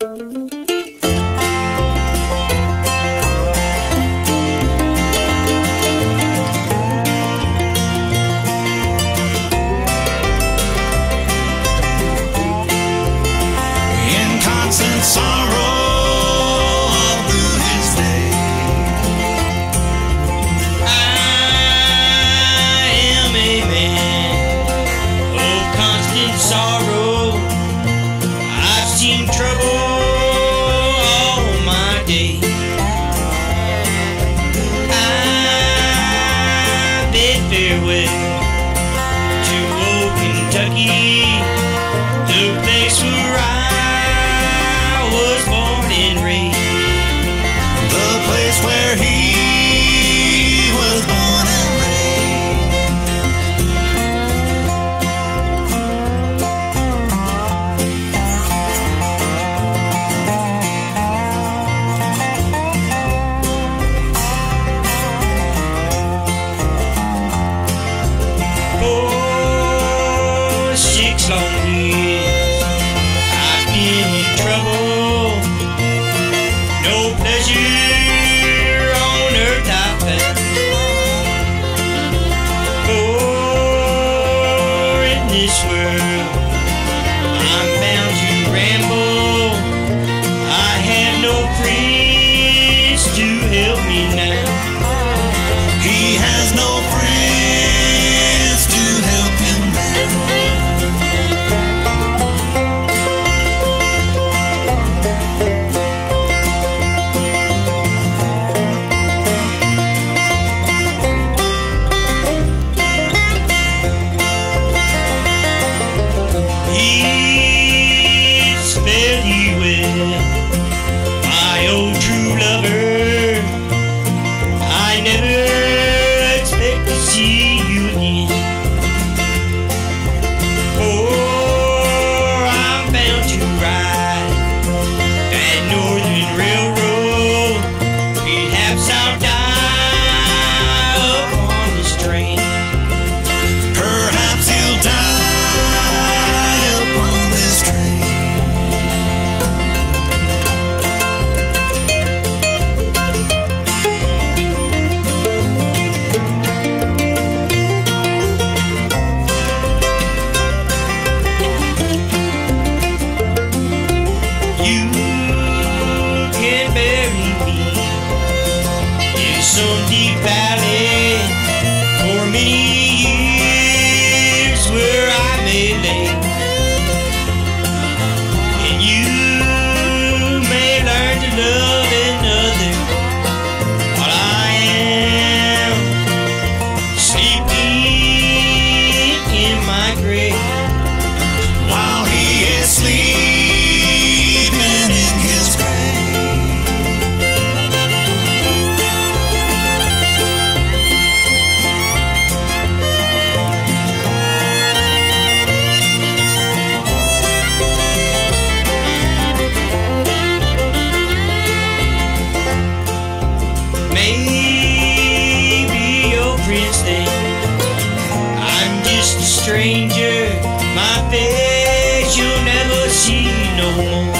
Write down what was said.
in Kentucky, the 少 stranger, my face you'll never see no more.